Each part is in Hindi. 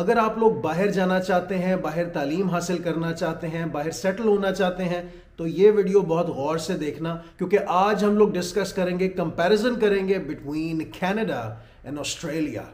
अगर आप लोग बाहर जाना चाहते हैं, बाहर तालीम हासिल करना चाहते हैं, बाहर सेटल होना चाहते हैं तो ये वीडियो बहुत गौर से देखना, क्योंकि आज हम लोग डिस्कस करेंगे कंपैरिजन करेंगे बिटवीन कनाडा एंड ऑस्ट्रेलिया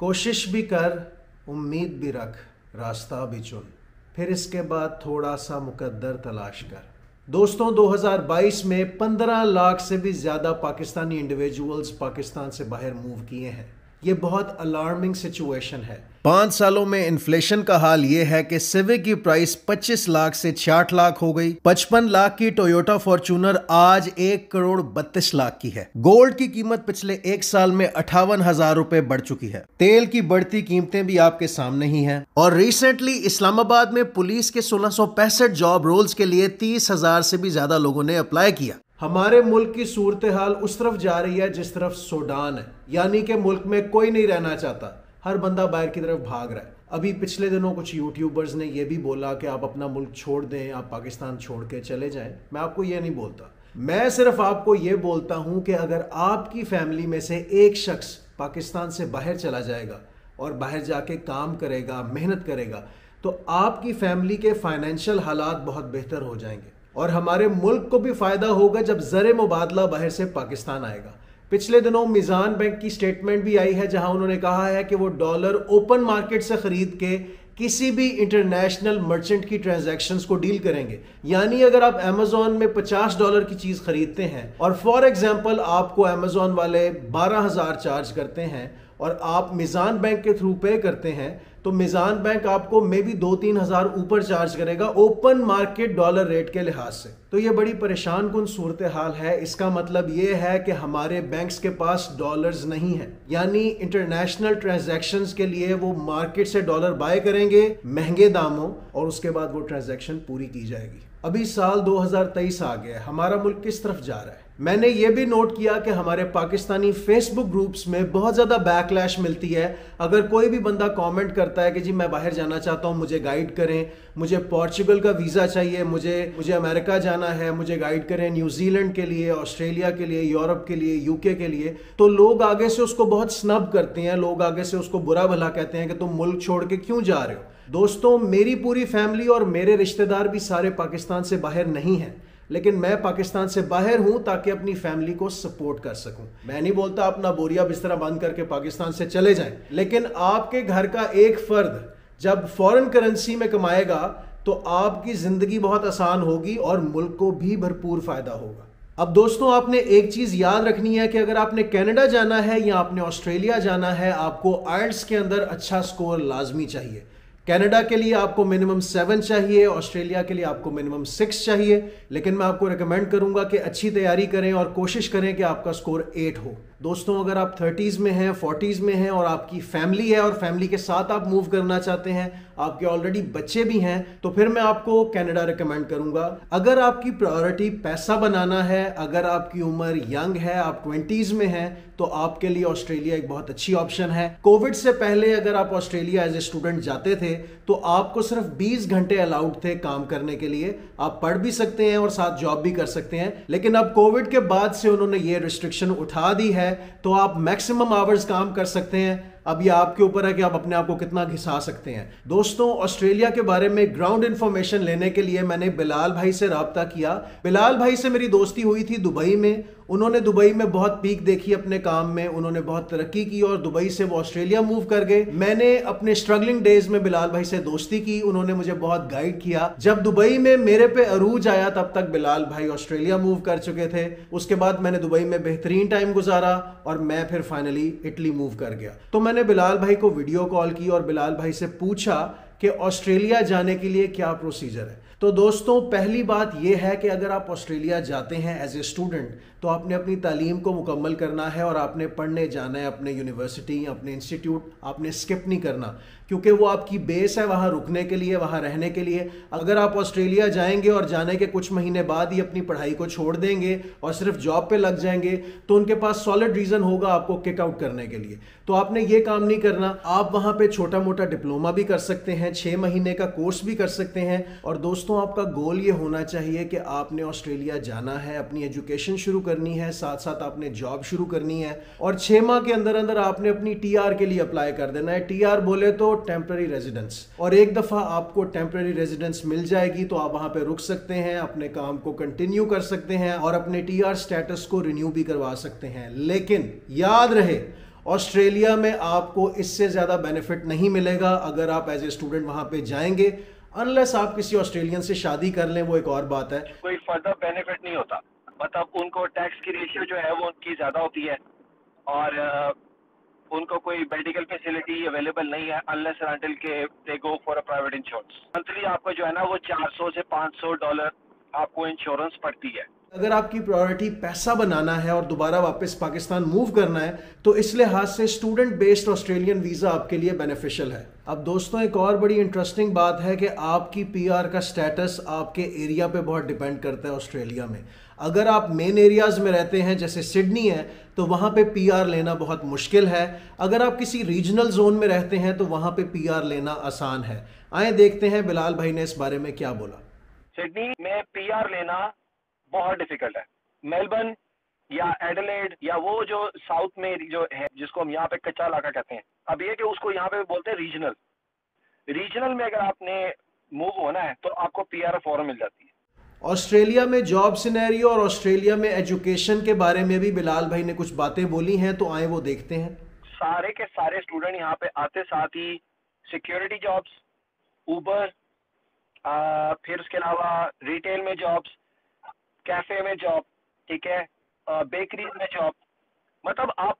कोशिश भी कर, उम्मीद भी रख, रास्ता भी चुन। फिर इसके बाद थोड़ा सा मुकद्दर तलाश कर। दोस्तों 2022 में 15 लाख से भी ज़्यादा पाकिस्तानी इंडिविजुअल्स पाकिस्तान से बाहर मूव किए हैं। ये बहुत अलार्मिंग सिचुएशन है। पाँच सालों में इन्फ्लेशन का हाल ये है कि सिविक की प्राइस 25 लाख से छियाठ लाख हो गई। 55 लाख की टोयोटा फॉर्चूनर आज एक करोड़ बत्तीस लाख की है। गोल्ड की कीमत पिछले एक साल में अठावन हज़ार रूपए बढ़ चुकी है। तेल की बढ़ती कीमतें भी आपके सामने ही हैं। और रिसेंटली इस्लामाबाद में पुलिस के सोलह जॉब रोल्स के लिए तीस हज़ार से भी ज़्यादा लोगों ने अप्लाई किया। हमारे मुल्क की सूरत हाल उस तरफ़ जा रही है जिस तरफ़ सूडान है। यानी कि मुल्क में कोई नहीं रहना चाहता। हर बंदा बाहर की तरफ़ भाग रहा है। अभी पिछले दिनों कुछ यूट्यूबर्स ने यह भी बोला कि आप अपना मुल्क छोड़ दें, आप पाकिस्तान छोड़ के चले जाएँ। मैं आपको ये नहीं बोलता। मैं सिर्फ़ आपको ये बोलता हूँ कि अगर आपकी फैमिली में से एक शख्स पाकिस्तान से बाहर चला जाएगा और बाहर जाके काम करेगा, मेहनत करेगा तो आपकी फैमिली के फाइनेंशियल हालात बहुत बेहतर हो जाएँगे। और हमारे मुल्क को भी फ़ायदा होगा जब जर मुबादला बाहर से पाकिस्तान आएगा। पिछले दिनों मिजान बैंक की स्टेटमेंट भी आई है, जहाँ उन्होंने कहा है कि वो डॉलर ओपन मार्केट से खरीद के किसी भी इंटरनेशनल मर्चेंट की ट्रांजैक्शंस को डील करेंगे। यानी अगर आप अमेजोन में 50 डॉलर की चीज़ खरीदते हैं और फॉर एग्जांपल आपको अमेजोन वाले 12000 चार्ज करते हैं और आप मिजान बैंक के थ्रू पे करते हैं तो मिजान बैंक आपको मे भी दो तीन हज़ार ऊपर चार्ज करेगा ओपन मार्केट डॉलर रेट के लिहाज से। तो ये बड़ी परेशान कन सूरत हाल है। इसका मतलब ये है कि हमारे बैंक्स के पास डॉलर्स नहीं है। यानी इंटरनेशनल ट्रांजेक्शन के लिए वो मार्केट से डॉलर बाय करेंगे, महँगे दामों, और उसके बाद वो ट्रांजेक्शन पूरी की जाएगी। अभी साल 2023 आ गया है। हमारा मुल्क किस तरफ़ जा रहा है? मैंने ये भी नोट किया कि हमारे पाकिस्तानी फेसबुक ग्रुप्स में बहुत ज़्यादा बैकलैश मिलती है। अगर कोई भी बंदा कमेंट करता है कि जी मैं बाहर जाना चाहता हूँ, मुझे गाइड करें, मुझे पोर्चुगल का वीज़ा चाहिए, मुझे मुझे अमेरिका जाना है, मुझे गाइड करें न्यूजीलैंड के लिए ऑस्ट्रेलिया के लिए यूरोप के लिए यूके के लिए तो लोग आगे से उसको बहुत स्नब करते हैं, लोग आगे से उसको बुरा भला कहते हैं कि तुम मुल्क छोड़ के क्यों जा रहे हो? दोस्तों, मेरी पूरी फैमिली और मेरे रिश्तेदार भी सारे पाकिस्तान से बाहर नहीं हैं। लेकिन मैं पाकिस्तान से बाहर हूँ ताकि अपनी फैमिली को सपोर्ट कर सकूँ। मैं नहीं बोलता अपना बोरिया बिस्तरा बंद करके पाकिस्तान से चले जाएँ, लेकिन आपके घर का एक फर्द जब फॉरेन करेंसी में कमाएगा तो आपकी ज़िंदगी बहुत आसान होगी और मुल्क को भी भरपूर फ़ायदा होगा। अब दोस्तों, आपने एक चीज़ याद रखनी है कि अगर आपने कनाडा जाना है या आपने ऑस्ट्रेलिया जाना है, आपको आर्ट्स के अंदर अच्छा स्कोर लाजमी चाहिए। कनाडा के लिए आपको मिनिमम सेवन चाहिए, ऑस्ट्रेलिया के लिए आपको मिनिमम सिक्स चाहिए, लेकिन मैं आपको रिकमेंड करूँगा कि अच्छी तैयारी करें और कोशिश करें कि आपका स्कोर एट हो। दोस्तों, अगर आप थर्टीज़ में हैं फोर्टीज़ में हैं और आपकी फैमिली है और फैमिली के साथ आप मूव करना चाहते हैं, आपके ऑलरेडी बच्चे भी हैं तो फिर मैं आपको कनाडा रिकमेंड करूँगा। अगर आपकी प्रायोरिटी पैसा बनाना है, अगर आपकी उम्र यंग है, आप ट्वेंटीज़ में हैं तो आपके लिए ऑस्ट्रेलिया एक बहुत अच्छी ऑप्शन है। कोविड से पहले अगर आप ऑस्ट्रेलिया एज ए स्टूडेंट जाते थे तो आपको सिर्फ़ 20 घंटे अलाउड थे काम करने के लिए। आप पढ़ भी सकते हैं और साथ जॉब भी कर सकते हैं, लेकिन अब कोविड के बाद से उन्होंने ये रिस्ट्रिक्शन उठा दी है तो आप मैक्सिमम आवर्स काम कर सकते हैं। अब ये आपके ऊपर है कि आप अपने आप को कितना घिसा सकते हैं। दोस्तों ऑस्ट्रेलिया के बारे में ग्राउंड इन्फॉर्मेशन लेने के लिए मैंने बिलाल भाई से रबता किया। बिलाल भाई से मेरी दोस्ती हुई थी दुबई में उन्होंने दुबई में बहुत पीक देखी अपने काम में, उन्होंने बहुत तरक्की की और दुबई से वो ऑस्ट्रेलिया मूव कर गए। मैंने अपने स्ट्रगलिंग डेज़ में बिलाल भाई से दोस्ती की, उन्होंने मुझे बहुत गाइड किया। जब दुबई में मेरे पे अरूज आया, तब तक बिलाल भाई ऑस्ट्रेलिया मूव कर चुके थे। उसके बाद मैंने दुबई में बेहतरीन टाइम गुजारा और मैं फिर फाइनली इटली मूव कर गया। तो मैंने बिलाल भाई को वीडियो कॉल की और बिलाल भाई से पूछा कि ऑस्ट्रेलिया जाने के लिए क्या प्रोसीजर है। तो दोस्तों, पहली बात यह है कि अगर आप ऑस्ट्रेलिया जाते हैं एज ए स्टूडेंट तो आपने अपनी तालीम को मुकम्मल करना है और आपने पढ़ने जाना है अपने यूनिवर्सिटी अपने इंस्टीट्यूट आपने स्किप नहीं करना। क्योंकि वो आपकी बेस है वहाँ रुकने के लिए, वहाँ रहने के लिए। अगर आप ऑस्ट्रेलिया जाएँगे और जाने के कुछ महीने बाद ही अपनी पढ़ाई को छोड़ देंगे और सिर्फ़ जॉब पे लग जाएँगे तो उनके पास सॉलिड रीजन होगा आपको किक आउट करने के लिए। तो आपने ये काम नहीं करना। आप वहाँ पे छोटा मोटा डिप्लोमा भी कर सकते हैं, छह महीने का कोर्स भी कर सकते हैं। और दोस्तों, आपका गोल ये होना चाहिए कि आपने ऑस्ट्रेलिया जाना है, अपनी एजुकेशन शुरू करनी है साथ साथ आपने जॉब शुरू करनी है। और छह माह के अंदर अंदर आपने अपनी टीआर के लिए अप्लाई कर देना है। टीआर बोले तो टेम्प्ररी रेजिडेंस और एक दफ़ा आपको टेम्प्ररी रेजिडेंस मिल जाएगी तो आप वहाँ पे रुक सकते हैं, अपने काम को कंटिन्यू कर सकते हैं और अपने टी स्टेटस को रिन्यू भी करवा सकते हैं। लेकिन याद रहे, ऑस्ट्रेलिया में आपको इससे ज़्यादा बेनिफिट नहीं मिलेगा अगर आप एज ए स्टूडेंट वहाँ पे जाएँगे अनलेस आप किसी ऑस्ट्रेलियन से शादी कर लें, वो एक और बात है। कोई फर्दर बेनिफिट नहीं होता। मतलब उनको टैक्स की रेशियो जो है, वो उनकी ज़्यादा होती है। और उनको कोई मेडिकल फैसिलिटी अवेलेबल नहीं है अनलेस अंटिल के they go for a private insurance monthly आपका जो है ना वो 400 से 500 डॉलर आपको इंश्योरेंस पड़ती है। अगर आपकी प्रायोरिटी पैसा बनाना है और दोबारा वापस पाकिस्तान मूव करना है तो इस लिहाज से स्टूडेंट बेस्ड ऑस्ट्रेलियन वीज़ा आपके लिए बेनिफिशियल है। अब दोस्तों, एक और बड़ी इंटरेस्टिंग बात है कि आपकी पीआर का स्टेटस आपके एरिया पे बहुत डिपेंड करता है ऑस्ट्रेलिया में। अगर आप मेन एरियाज़ में रहते हैं, जैसे सिडनी है तो वहाँ पे पीआर लेना बहुत मुश्किल है। अगर आप किसी रीजनल जोन में रहते हैं तो वहाँ पे पीआर लेना आसान है। आए देखते हैं बिलाल भाई ने इस बारे में क्या बोला। सिडनी में पीआर लेना बहुत डिफ़िकल्ट है। मेलबर्न या एडलेड या वो जो साउथ में जो है जिसको हम यहाँ पे कच्चा इलाका कहते हैं अब ये कि उसको यहाँ पे बोलते हैं रीजनल रीजनल में अगर आपने मूव होना है तो आपको पी आर फॉरम मिल जाती है। ऑस्ट्रेलिया में जॉब सिनेरियो और ऑस्ट्रेलिया में एजुकेशन के बारे में भी बिलाल भाई ने कुछ बातें बोली हैं तो आए वो देखते हैं। सारे के सारे स्टूडेंट यहाँ पे आते साथ ही सिक्योरिटी जॉब्स ऊबर फिर उसके अलावा रिटेल में जॉब्स कैफ़े में जॉब ठीक है? बेकरी में जॉब मतलब आप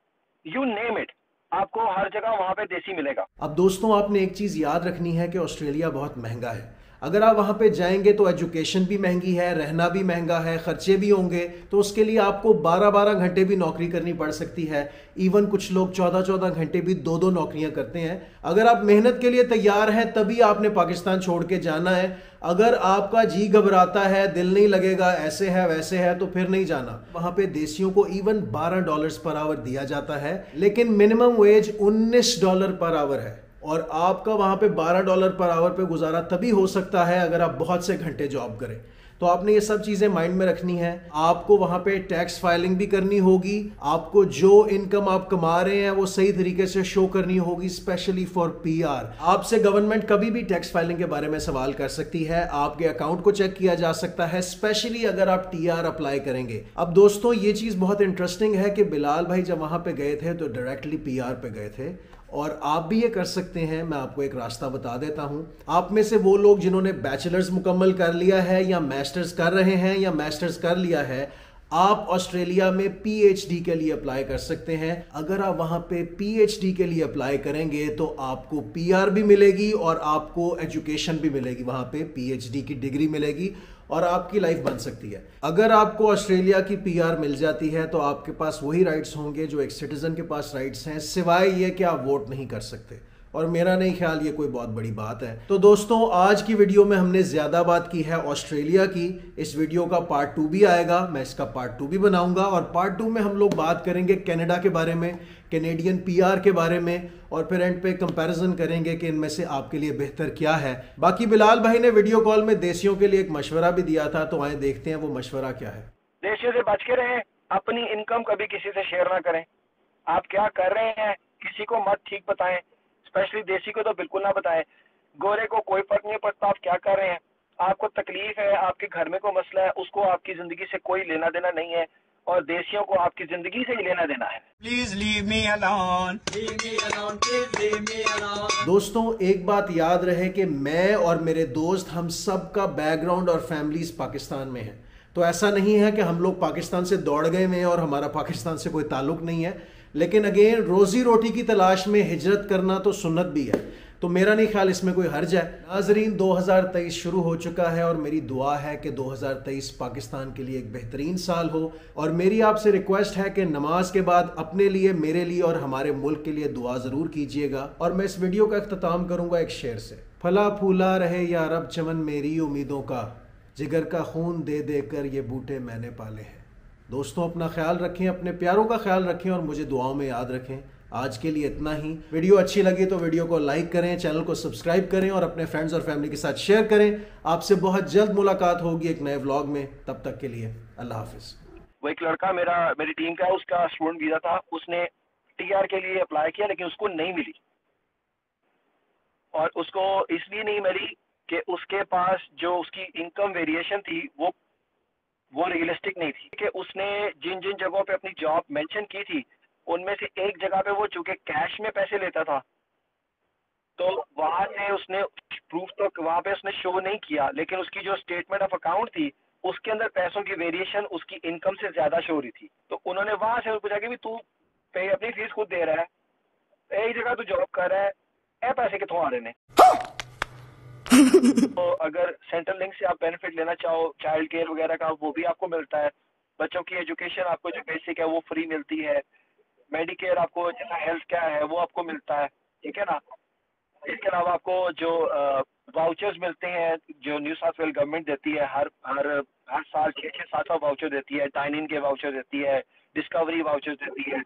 यू नेम इट आपको हर जगह वहाँ पे देसी मिलेगा। अब दोस्तों, आपने एक चीज़ याद रखनी है कि ऑस्ट्रेलिया बहुत महँगा है। अगर आप वहाँ पे जाएँगे तो एजुकेशन भी महँगी है, रहना भी महँगा है, खर्चे भी होंगे तो उसके लिए आपको 12-12 घंटे भी नौकरी करनी पड़ सकती है। इवन कुछ लोग 14-14 घंटे भी दो दो नौकरियाँ करते हैं। अगर आप मेहनत के लिए तैयार हैं, तभी आपने पाकिस्तान छोड़ के जाना है। अगर आपका जी घबराता है, दिल नहीं लगेगा, ऐसे है, वैसे है तो फिर नहीं जाना। वहाँ पे देशियों को इवन 12 डॉलर्स पर आवर दिया जाता है, लेकिन minimum wage 19 dollar per hour है। और आपका वहाँ पे 12 डॉलर पर आवर पे गुजारा तभी हो सकता है अगर आप बहुत से घंटे जॉब करें। तो आपने ये सब चीज़ें माइंड में रखनी है। आपको वहाँ पे टैक्स फाइलिंग भी करनी होगी। आपको जो इनकम आप कमा रहे हैं, वो सही तरीके से शो करनी होगी स्पेशली फॉर पीआर आपसे गवर्नमेंट कभी भी टैक्स फाइलिंग के बारे में सवाल कर सकती है। आपके अकाउंट को चेक किया जा सकता है स्पेशली अगर आप टीआर अप्लाई करेंगे। अब दोस्तों, ये चीज़ बहुत इंटरेस्टिंग है कि बिलाल भाई जब वहाँ पे गए थे तो डायरेक्टली पीआर पे गए थे। और आप भी ये कर सकते हैं। मैं आपको एक रास्ता बता देता हूँ। आप में से वो लोग जिन्होंने बैचलर्स मुकम्मल कर लिया है या मास्टर्स कर रहे हैं या मास्टर्स कर लिया है, आप ऑस्ट्रेलिया में पीएचडी के लिए अप्लाई कर सकते हैं। अगर आप वहाँ पे पीएचडी के लिए अप्लाई करेंगे तो आपको पीआर भी मिलेगी और आपको एजुकेशन भी मिलेगी। वहाँ पे पीएचडी की डिग्री मिलेगी। और आपकी लाइफ बन सकती है। अगर आपको ऑस्ट्रेलिया की पीआर मिल जाती है तो आपके पास वही राइट्स होंगे जो एक सिटीजन के पास राइट्स हैं, सिवाय ये कि आप वोट नहीं कर सकते। और मेरा नहीं ख्याल ये कोई बहुत बड़ी बात है। तो दोस्तों, आज की वीडियो में हमने ज़्यादा बात की है ऑस्ट्रेलिया की। इस वीडियो का पार्ट टू भी आएगा। मैं इसका पार्ट टू भी बनाऊँगा। और पार्ट टू में हम लोग बात करेंगे कनाडा के बारे में। कैनेडियन पीआर के बारे में और फिर एंड पे कंपैरिजन करेंगे कि इनमें से आपके लिए बेहतर क्या है। बाकी बिलाल भाई ने वीडियो कॉल में देशियों के लिए एक मशवरा भी दिया था तो आए देखते हैं वो मशवरा क्या है। देशियों से बच के रहें, अपनी इनकम कभी किसी से शेयर ना करें। आप क्या कर रहे हैं, किसी को मत ठीक बताएँ स्पेशली देसी को तो बिल्कुल ना बताएँ। गोरे को कोई फ़र्क नहीं पड़ता, आप क्या कर रहे हैं। आपको तकलीफ़ है, आपके घर में कोई मसला है, उसको आपकी ज़िंदगी से कोई लेना देना नहीं है। और देशियों को आपकी ज़िंदगी से ही लेना देना है। प्लीज़ लीव मी अलोन दोस्तों एक बात याद रहे कि मैं और मेरे दोस्त हम सब का बैकग्राउंड और फैमिलीज़ पाकिस्तान में है। तो ऐसा नहीं है कि हम लोग पाकिस्तान से दौड़ गए हैं और हमारा पाकिस्तान से कोई ताल्लुक नहीं है। लेकिन अगेन रोजी रोटी की तलाश में हिजरत करना तो सुन्नत भी है। तो मेरा नहीं ख्याल इसमें कोई हर्ज है। नाजरीन 2023 शुरू हो चुका है और मेरी दुआ है कि 2023 पाकिस्तान के लिए एक बेहतरीन साल हो। और मेरी आपसे रिक्वेस्ट है कि नमाज़ के बाद अपने लिए, मेरे लिए और हमारे मुल्क के लिए दुआ ज़रूर कीजिएगा। और मैं इस वीडियो का अख्ताम करूँगा एक शेर से। फला फूला रहे या रब चमन मेरी उम्मीदों का, जिगर का खून दे दे कर ये बूटे मैंने पाले हैं। दोस्तों, अपना ख्याल रखें, अपने प्यारों का ख्याल रखें और मुझे दुआओं में याद रखें। आज के लिए इतना ही। वीडियो अच्छी लगी तो वीडियो को लाइक करें, चैनल को सब्सक्राइब करें और अपने फ्रेंड्स और फैमिली के साथ शेयर करें। आपसे बहुत जल्द मुलाकात होगी एक नए व्लॉग में। तब तक के लिए अल्लाह हाफिज। वो एक लड़का मेरा, मेरी टीम का उसका स्टूडेंट वीज़ा था। उसने टीआर के लिए अप्लाई किया, लेकिन उसको नहीं मिली। और उसको इसलिए नहीं मिली कि उसके पास जो उसकी इनकम वेरिएशन थी, वो वो रियलिस्टिक नहीं थी। कि उसने जिन जिन जगहों पे अपनी जॉब मेंशन की थी उनमें से एक जगह पे वो चूँकि कैश में पैसे लेता था तो वहाँ से उसने प्रूफ तो वहाँ पे उसने शो नहीं किया लेकिन उसकी जो स्टेटमेंट ऑफ़ अकाउंट थी उसके अंदर पैसों की वेरिएशन उसकी इनकम से ज़्यादा शो रही थी। तो उन्होंने वहाँ से पूछा कि तू पे अपनी फ़ीस खुद दे रहा है एक जगह तू जॉब कर रहा है ए पैसे कितों आ रहे हैं? तो अगर सेंट्रल लिंक से आप बेनिफिट लेना चाहो चाइल्ड केयर वगैरह का वो भी आपको मिलता है बच्चों की एजुकेशन आपको जो बेसिक है वो फ्री मिलती है। मेडिकेयर आपको जितना हेल्थ क्या है, वो आपको मिलता है, ठीक है ना? इसके अलावा आपको जो वाउचर्स मिलते हैं, जो न्यू साउथ वेल गवर्नमेंट देती है, हर हर हर साल छः छः सात सौ वाउचर देती है डाइनिंग के वाउचर देती है डिस्कवरी वाउचर देती है।